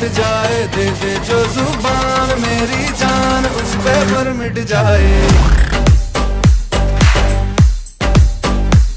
मिट जाए दे दे जो ज़ुबान मेरी जान उस पे पर मिट जाए।